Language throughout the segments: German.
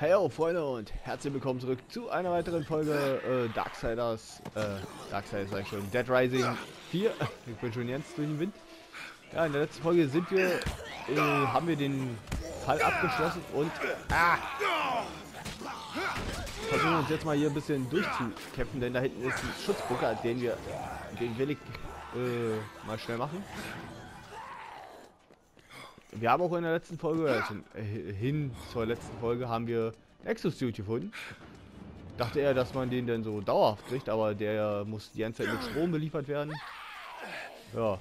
Hey Freunde und herzlich willkommen zurück zu einer weiteren Folge äh, Darksiders, äh, Darksiders sag ich schon, Dead Rising 4. Ich bin schon ganz durch den Wind. Ja, in der letzten Folge sind wir, äh, haben wir den Fall abgeschlossen und ah, versuchen uns jetzt mal hier ein bisschen durchzukämpfen, denn da hinten ist ein Schutzbunker, den wir, den will ich äh, mal schnell machen. Wir haben auch in der letzten Folge, also hin zur letzten Folge, haben wir Exosuit gefunden. Dachte er, dass man den denn so dauerhaft kriegt, aber der muss die ganze Zeit mit Strom beliefert werden. Ja.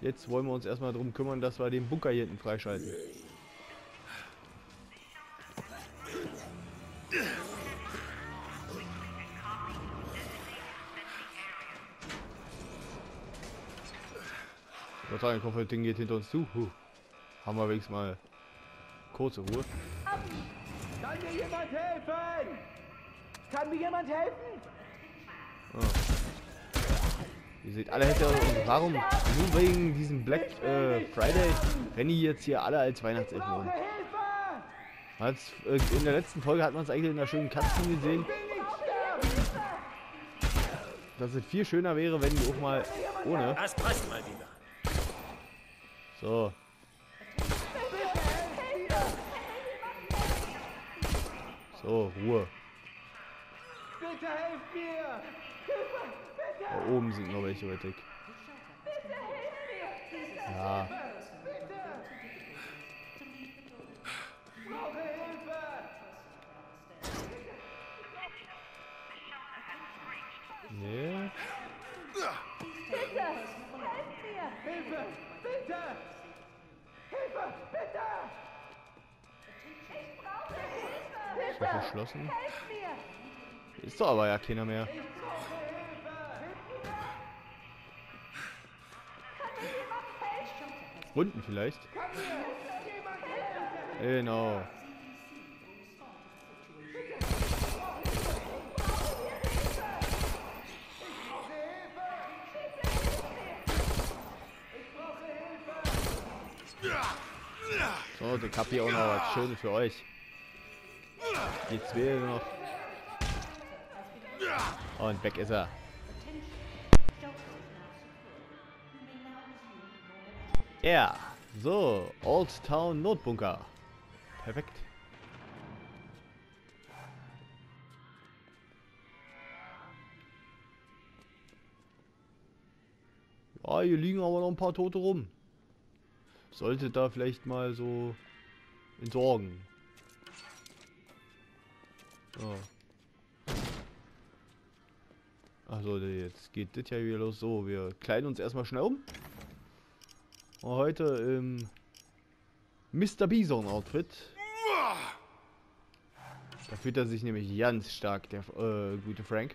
Jetzt wollen wir uns erstmal darum kümmern, dass wir den Bunker hier hinten freischalten. Ich sagen, ich hoffe, das Ding geht hinter uns zu. Huh. Haben wir wenigstens mal kurze Ruhe. Kann mir jemand helfen? Kann mir jemand helfen? Oh. Ihr seht alle hätte und warum nur wegen diesem Black äh, Friday rennen die jetzt hier alle als Weihnachtselfen rum. Als, äh, in der letzten Folge hat man es eigentlich in einer schönen Katzen gesehen. Dass es viel schöner wäre, wenn die auch mal ohne. Das passt mal wieder. So. So, Ruhe. Bitte helft mir! Da oben sind noch welche weit weg. Ja. Nee. Ist das verschlossen? Ist doch aber ja keiner mehr. Unten vielleicht? Genau. So, hab hier auch noch was Schönes für euch. Die zwei noch. Und weg ist er. Ja, so, Old Town Notbunker. Perfekt. Ja, hier liegen aber noch ein paar Tote rum. Sollte da vielleicht mal so entsorgen. So. Achso, jetzt geht das ja wieder los. So, wir kleiden uns erstmal schnell um. Und heute im Mr. Bison Outfit. Da fühlt er sich nämlich ganz stark, der äh, gute Frank.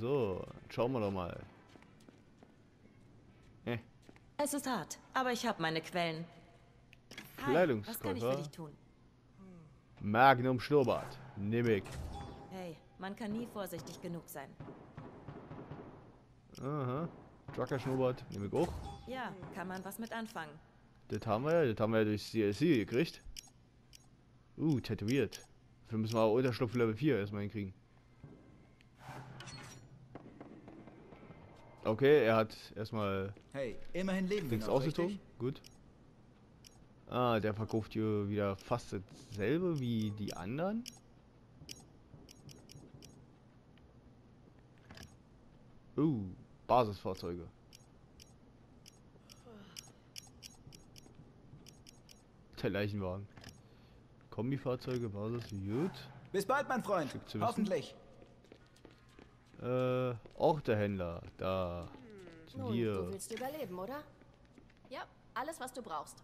So, schauen wir doch mal. Eh, Es ist hart, aber ich habe meine Quellen. Kleidungskäufer. was kann ich für dich tun? Magnum Schnurrbart. Nimm ich. Hey, man kann nie vorsichtig genug sein. Aha. Trucker Schnurrbart. Nimm ich auch. Ja, kann man was mit anfangen. Das haben wir ja. Das haben wir ja durch CLC gekriegt. Uh, tätowiert. Dafür müssen wir auch Unterschlupf Level 4 erstmal hinkriegen. Okay, er hat erstmal Hey, immerhin leben wir noch, ausgezogen. richtig? Gut. Ah, der verkauft hier wieder fast dasselbe wie die anderen. Uh, Basisfahrzeuge. Der Leichenwagen. Kombifahrzeuge, Basis, gut. Bis bald, mein Freund. Hoffentlich. Äh, auch der Händler. Da. Zu Nun, dir. du willst überleben, oder? Ja, alles, was du brauchst.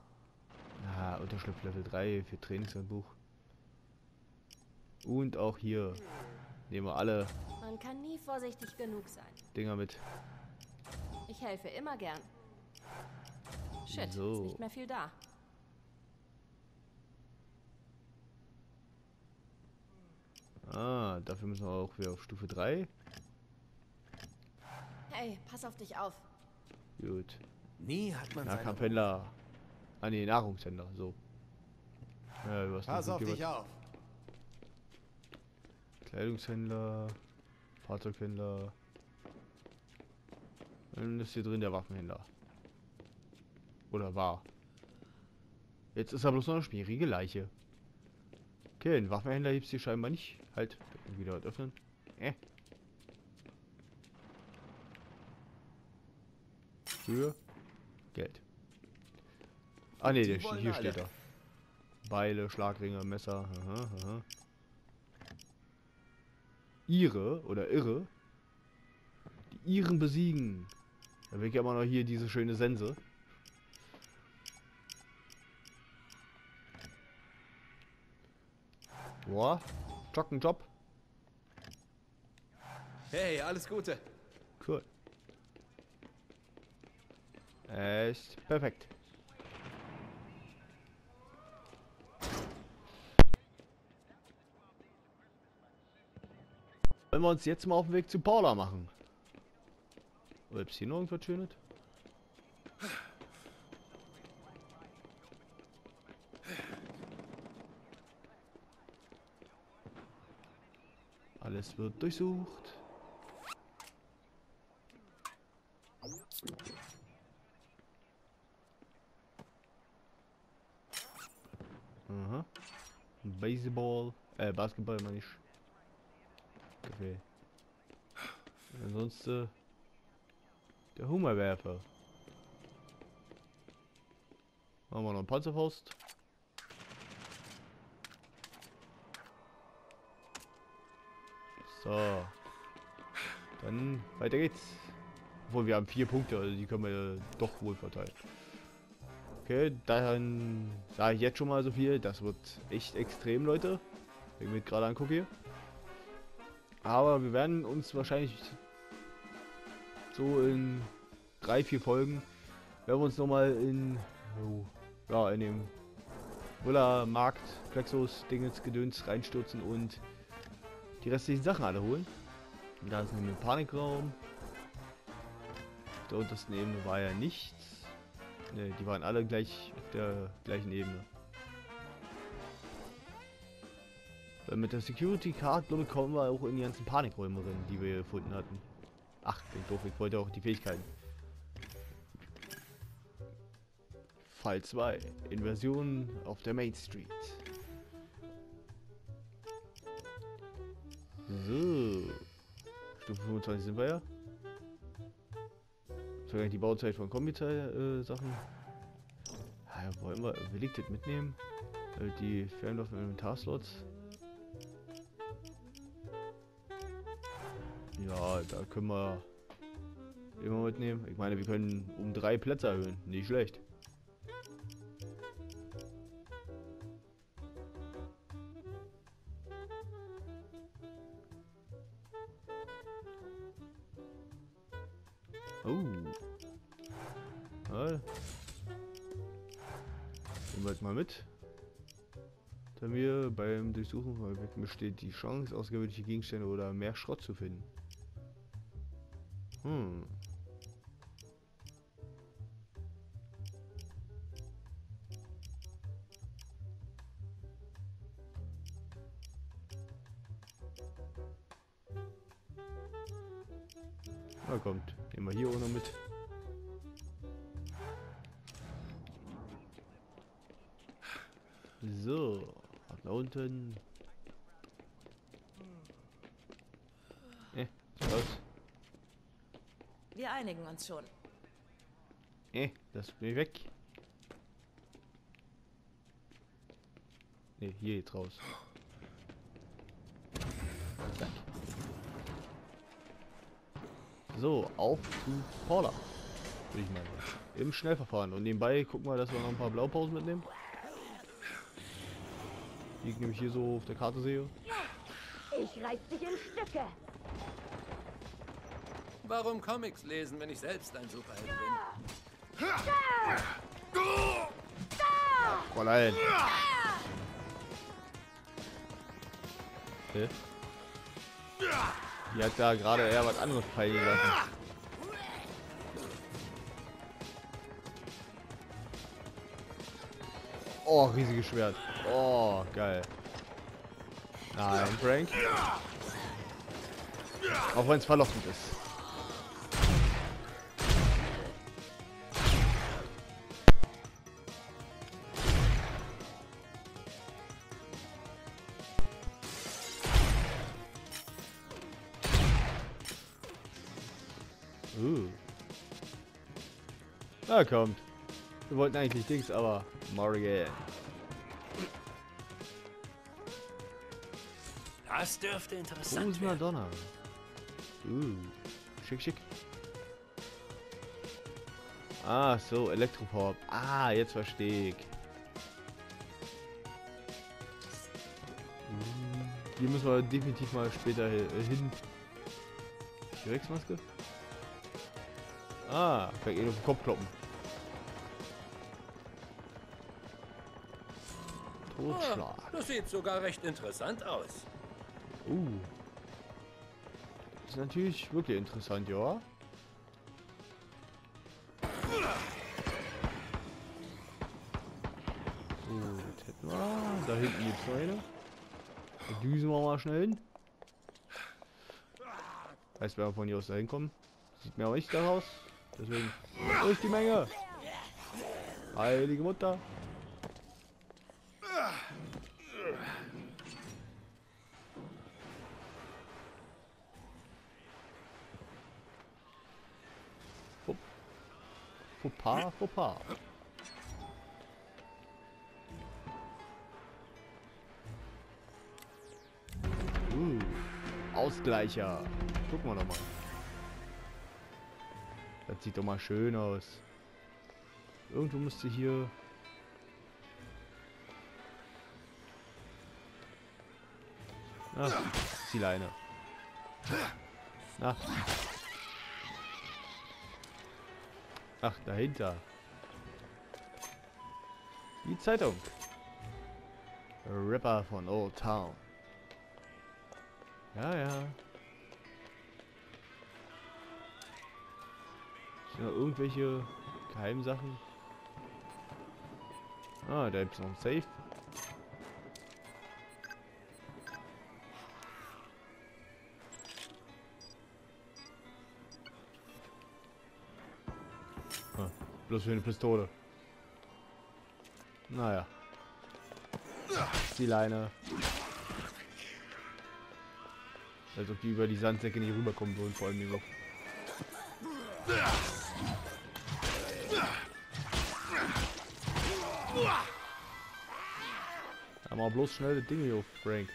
Ah, Unterschlupf Level 3 für Trainingshandbuch. Und auch hier. Nehmen wir alle Man kann nie vorsichtig genug sein. Dinger mit. Ich helfe immer gern. Shit, So. ist nicht mehr viel da. Ah, dafür müssen wir auch wieder auf Stufe 3. Hey, pass auf dich auf. Gut. Nie hat man seine... Nahkampfhändler. Ah nee, Nahrungshändler, so. Ja, du hast Pass auf dich auf. Kleidungshändler, Fahrzeughändler. Dann ist hier drin der Waffenhändler. Oder war. Jetzt ist er bloß noch eine schmierige Leiche. Okay, ein Waffenhändler hebst du scheinbar nicht. Halt, wieder öffnen. Äh. Für Geld. Ah ne, hier alle. steht er. Beile, Schlagringe, Messer. Aha, aha. Ihre oder Irre. Die Iren besiegen. Da will ich aber noch hier diese schöne Sense. Boah, Joggenjob. Hey, alles Gute. Cool. Echt perfekt. Wollen wir uns jetzt mal auf den Weg zu Paula machen? Oder ist hier noch irgendwas Schönes? Alles wird durchsucht. Aha. Baseball, äh, Basketball meine ich. Kaffee. Ansonsten der Hummerwerfer. Machen wir noch einen Panzerfaust. So. Dann weiter geht's. Obwohl wir haben vier Punkte, also die können wir doch wohl verteilen. Okay, dann sage ich jetzt schon mal so viel. Das wird echt extrem, Leute. Wenn ich mir gerade angucke hier. Aber wir werden uns wahrscheinlich so in drei, vier Folgen werden wir uns nochmal in oh, ja, in dem Willa Markt, Plexus, Dingens, Gedöns reinstürzen und die restlichen Sachen alle holen. Da ist nämlich ein Panikraum. Der untersten Ebene war ja nichts. Ne, die waren alle gleich auf der gleichen Ebene. Mit der Security Card, glaube ich, kommen wir auch in die ganzen Panikräume rein, die wir gefunden hatten. Ach, bin doof, ich wollte auch die Fähigkeiten. Fall 2. Inversion auf der Main Street. So. Stufe 25 sind wir ja. Sogar die Bauzeit von Kombiteil-Sachen. ja, wollen wir, will ich das mitnehmen? Äh, die Fernlauf Ja, da können wir immer mitnehmen. Ich meine, wir können um drei Plätze erhöhen. Nicht schlecht. Oh. Ja. Nehmen wir halt mal mit. Da wir beim Durchsuchen besteht die Chance, außergewöhnliche Gegenstände oder mehr Schrott zu finden. Hm. Na kommt, nehmen wir hier auch noch mit. So, nach unten. Eh, sieht aus. Einigen uns schon. Eh, das bin ich weg. Ne, hier jetzt raus. So, auf zu Paula. Würde ich mal sagen. Im Schnellverfahren. Und nebenbei gucken wir, dass wir noch ein paar Blaupausen mitnehmen. Die ich nämlich hier so auf der Karte sehe. Ich reiß dich in Stücke. Warum Comics lesen, wenn ich selbst ein Superheld bin? Fräulein. Hä? Die hat da gerade eher was anderes fallen gelassen. Oh, riesiges Schwert. Oh, geil. Nein, Frank. Auch wenn es verlockend ist. Na kommt. Wir wollten eigentlich Dings, aber Morgan. Das dürfte interessant Groß werden. Madonna. Uh. Schick, schick. Ah, so, Elektropop. Ah, jetzt verstehe ich. Hm, Hier müssen wir definitiv mal später äh, hin. T-Rex-Maske? Ah, kann ich ihn auf den Kopf kloppen. Totschlag. Ah, das sieht sogar recht interessant aus. Uh. Ist natürlich wirklich interessant, ja. Das hätten wir. Da hinten gibt's noch eine. Da düsen wir mal schnell hin. Heißt, wenn wir von hier aus da hinkommen. Sieht mir aber nicht da aus. Deswegen durch die Menge. Heilige Mutter. Fauxpas, Fauxpas. Uh, Ausgleicher. Gucken wir doch mal. Das sieht doch mal schön aus. Irgendwo müsste hier... Ah, die Leine. Na. Ach, dahinter. Die Zeitung. Ripper von Old Town. Ja, ja. Sind noch irgendwelche Geheimsachen? Ah, da gibt's noch ein Safe. Bloß für eine Pistole. Naja. Die Leine. Als ob die über die Sandsäcke nicht rüberkommen würden, vor allem. Ja, mal bloß schnell das Ding hier Frank.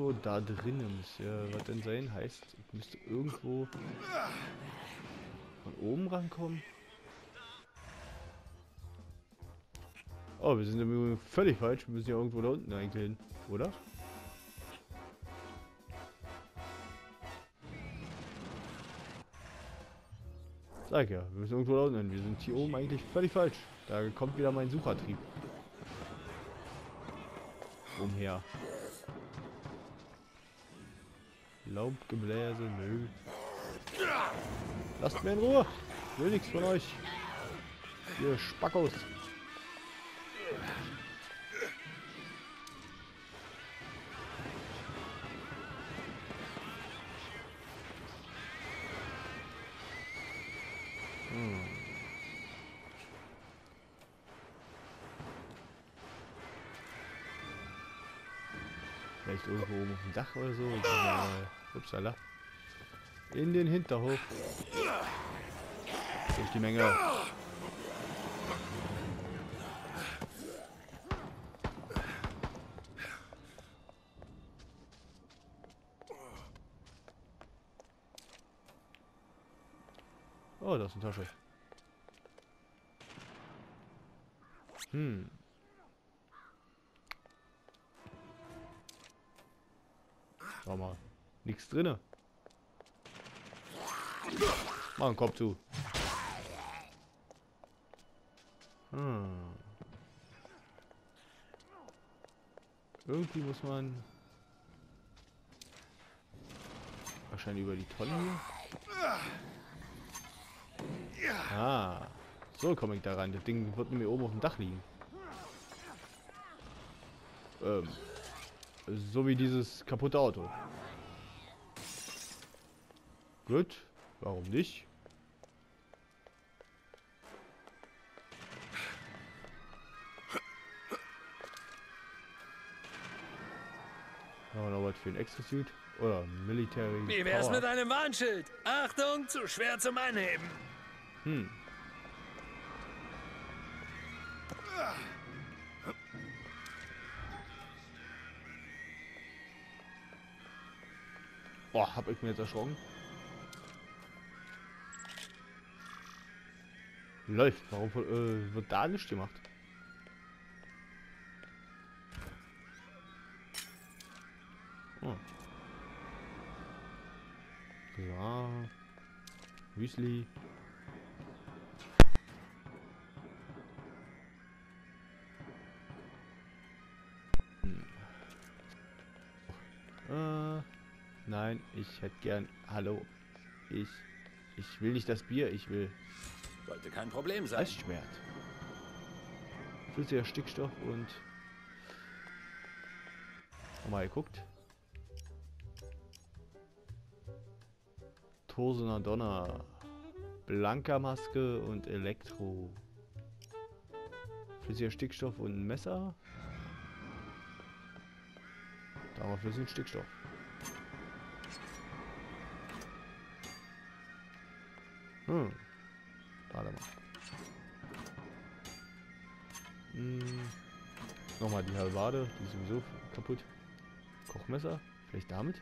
Irgendwo da drinnen müsste ja was denn sein. Heißt, ich müsste irgendwo von oben rankommen. Oh, wir sind im Übrigen völlig falsch. Wir müssen ja irgendwo da unten eigentlich hin, oder? Sag ja, wir müssen irgendwo da unten hin. Wir sind hier oben eigentlich völlig falsch. Da kommt wieder mein Suchertrieb. Umher. Laubgebläse, nö. Lasst mir in Ruhe. Ich will nichts von euch. Ihr Spackos. Hm. Vielleicht irgendwo oben auf dem Dach oder so. Upsala. In den Hinterhof. Durch die Menge. Oh, da ist eine Tasche. Hm. Schau mal. Nichts drin. Mach einen Kopf zu. Hm. Irgendwie muss man... Wahrscheinlich über die Tonne hier. Ah. So komme ich da rein. Das Ding wird nämlich oben auf dem Dach liegen. Ähm. So wie dieses kaputte Auto. Gut. Warum nicht? Haben wir noch was für ein Extra-Suit? Oder Military Wie wär's Power? mit einem Warnschild? Achtung, zu schwer zum Anheben. Hm. Boah, hab ich mir jetzt erschrocken. Läuft. Warum äh, wird da nichts gemacht? Oh. Ja. Müsli. Hm. Äh, nein, ich hätte gern. Hallo. Ich. Ich will nicht das Bier, ich will Sollte kein Problem sein. Eisschwert. Flüssiger Stickstoff und. Mal geguckt. Tosener Donner. Blanker Maske und Elektro. Flüssiger Stickstoff und ein Messer. Da haben wir Stickstoff. Hm. Die ist sowieso kaputt. Kochmesser, vielleicht damit?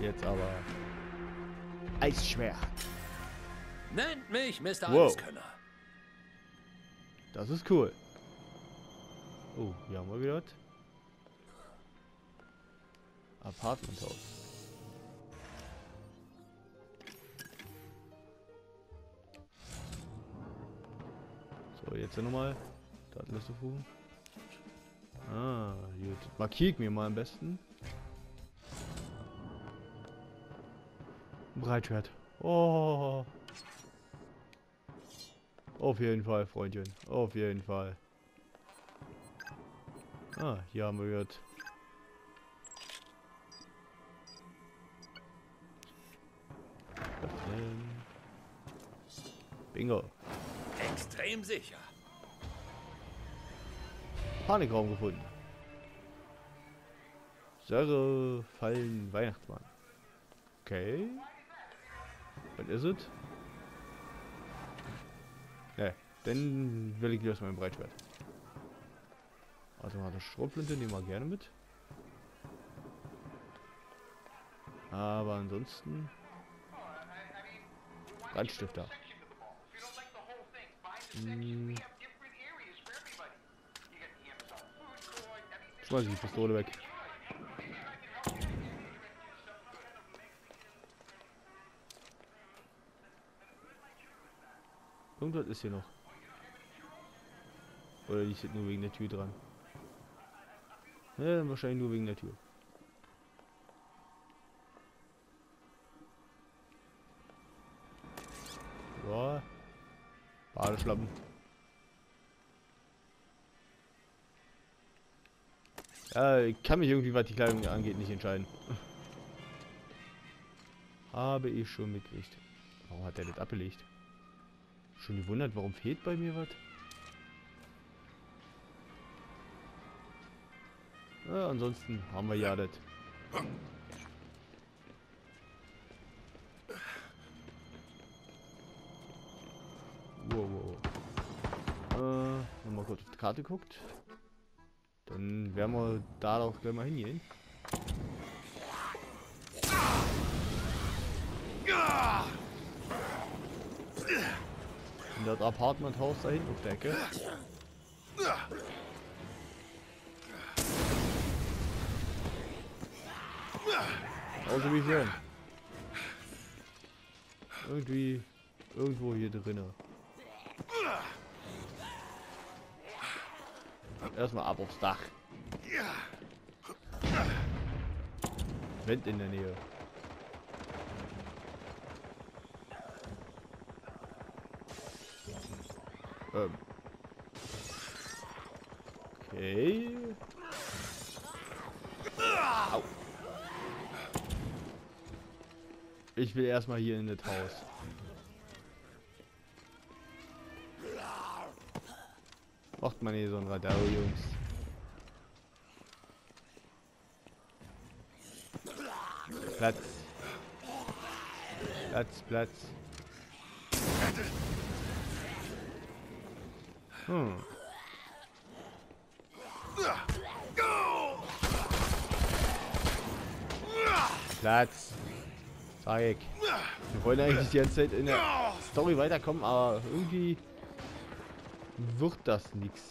Jetzt aber Eisschwert. Nennt mich Mr. Wow. Alleskönner. Das ist cool. Oh, hier haben wir wieder was. Apartmenthaus. Jetzt nochmal. Datenliste Ah, gut. Markiere ich mir mal am besten. Breitschwert. Oh. Auf jeden Fall, Freundchen. Auf jeden Fall. Ah, hier haben wir. Öffnen. Bingo. Extrem sicher. Panikraum gefunden. Säure, Fallen, Weihnachtsmann. Okay. Was ist es? Ne, dann will ich erstmal mein Breitschwert. Automatische Schrotflinte nehmen wir gerne mit. Aber ansonsten... Brandstifter. Hm. Schmeiß ich die Pistole weg. Irgendwas ist hier noch. Oder die steht nur wegen der Tür dran. Ja, wahrscheinlich nur wegen der Tür. Ja. Badeschlappen. Ja, ich kann mich irgendwie, was die Kleidung angeht, nicht entscheiden. Habe ich schon mitgekriegt. Warum hat der das abgelegt? Schon gewundert, warum fehlt bei mir was? Ja, ansonsten haben wir ja das. Wow, wow. Äh, man kurz auf die Karte guckt, dann werden wir da doch gleich mal hingehen. In das Apartmenthaus da hinten auf der Ecke. Genauso wie hier. Irgendwie irgendwo hier drinne. Erstmal ab aufs Dach. Wind in der Nähe. Ähm. Okay. Au. Ich will erstmal hier in das Haus. Macht man hier so ein Radar, Jungs. Platz. Platz, Platz. Hm. Platz. Sag ich. Wir wollen eigentlich die ganze Zeit in der Story weiterkommen, aber irgendwie wird das nichts.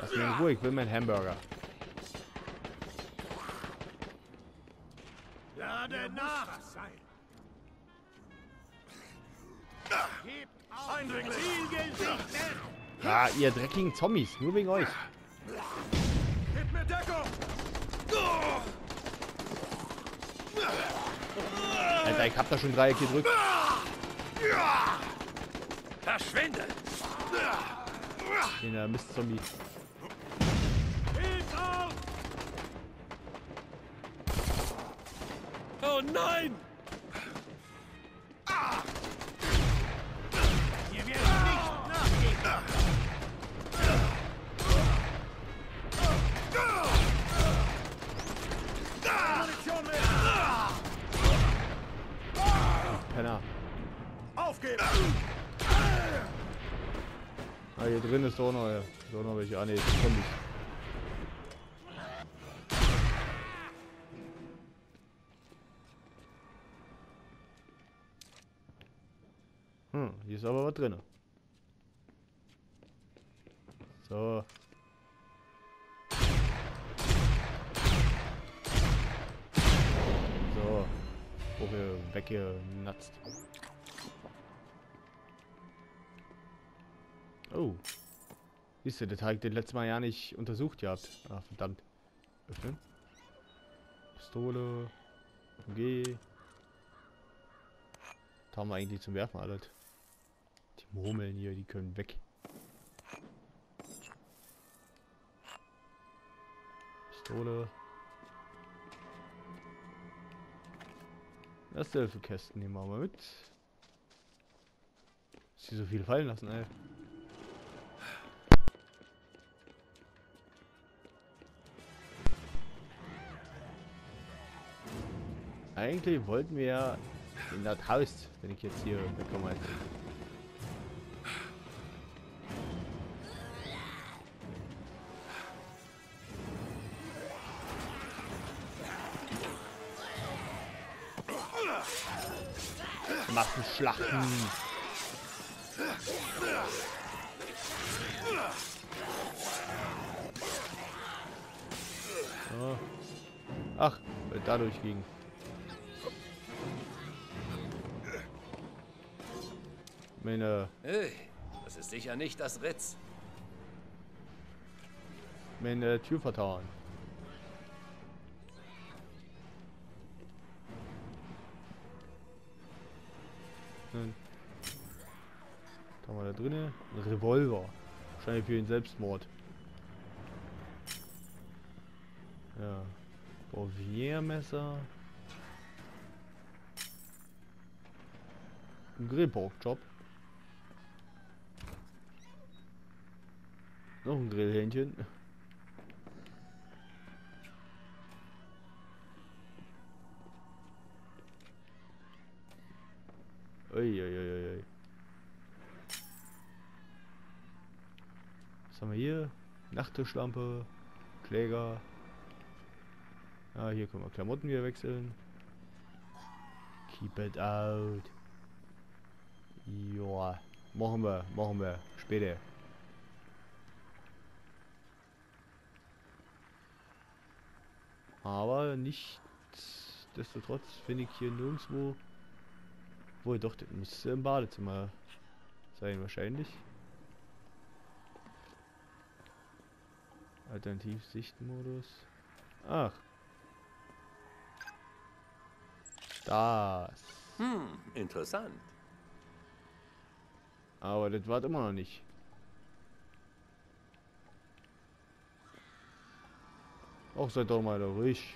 Lass mich in Ruhe, ich will meinen Hamburger. Lade nach! Eindringling! Ah, ihr dreckigen Zombies, nur wegen euch. Alter, ich hab da schon Dreieck gedrückt. Verschwinde! Den äh, Mist-Zombie. Oh nein! Ah, hier drin ist auch noch, ja. Auch noch welche. Ah, ne, Zombies. Hm, hier ist aber was drin. So. So. Wo wir weggenatzt. Oh. Siehst du, das habe ich das letzte Mal ja nicht untersucht gehabt. Ah, verdammt. Öffnen. Pistole. MG. Was haben wir eigentlich zum Werfen alles? Die Murmeln hier, die können weg. Pistole. Erste Hilfekästen nehmen wir mal mit. Dass sie so viel fallen lassen, ey. Eigentlich wollten wir in das Haus, wenn ich jetzt hier wegkomme. Massenschlachten. So. Ach, dadurch ging. Meine, Hey, das ist sicher nicht das Ritz. meine Tür vertrauen. Hm. Was haben wir da drinnen? Ein Revolver. Wahrscheinlich für den Selbstmord. Ja. Boviermesser. Ein Grillporkjob. Noch ein Grillhähnchen. Uiuiuiui. Was haben wir hier? Nachttischlampe, Kläger. Ah, hier können wir Klamotten wieder wechseln. Keep it out. Joa. machen wir, machen wir später. Aber nichtsdestotrotz finde ich hier nirgendwo. Wohl doch, das muss im Badezimmer sein wahrscheinlich. Alternativ-Sichtmodus. Ach. Das. Hm, interessant. Aber das war immer noch nicht. Auch seid doch mal ruhig.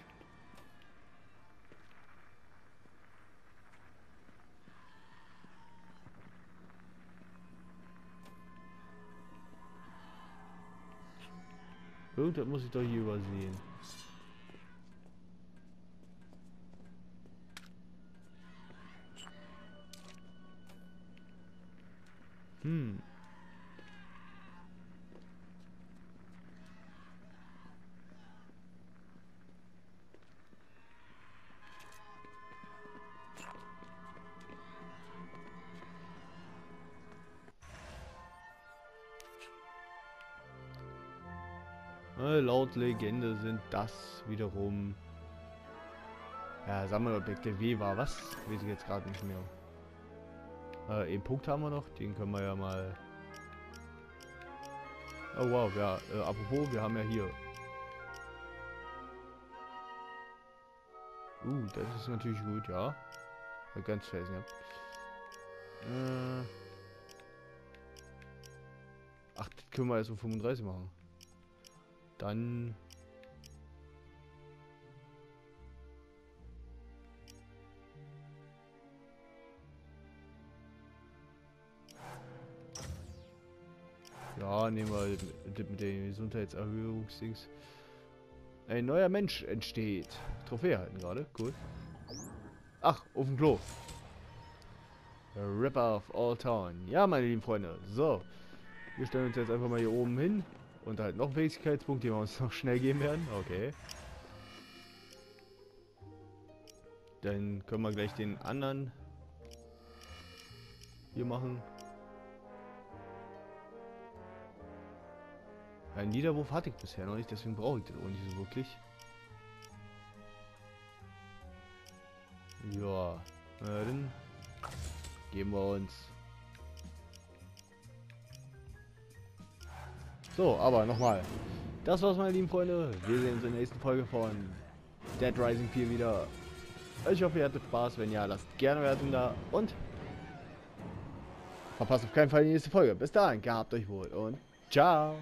Irgendwas muss ich doch hier übersehen. Hm. Laut Legende sind das wiederum ja, Sammelobjekte. Wie war was? Weiß ich jetzt gerade nicht mehr. Äh, einen Punkt haben wir noch, den können wir ja mal. Oh wow, ja, äh, apropos, wir haben ja hier. Uh, das ist natürlich gut, ja. ganz fest, ja. Äh. Ach, das können wir erst um 35 machen. Dann Ja, nehmen wir mit, den Gesundheitserhöhungsdings. Ein neuer Mensch entsteht. Trophäe halten gerade, cool. Ach, auf dem Klo. Ripper of all time. Ja, meine lieben Freunde. So. Wir stellen uns jetzt einfach mal hier oben hin. Und halt noch einen Fähigkeitspunkt, den wir uns noch schnell geben werden. Okay. Dann können wir gleich den anderen hier machen. Ein Niederwurf hatte ich bisher noch nicht, deswegen brauche ich das auch nicht so wirklich. Ja, dann geben wir uns. So, aber nochmal. Das war's, meine lieben Freunde. Wir sehen uns in der nächsten Folge von Dead Rising 4 wieder. Ich hoffe, ihr hattet Spaß. Wenn ja, lasst gerne Wertung da und verpasst auf keinen Fall die nächste Folge. Bis dahin, gehabt euch wohl und ciao.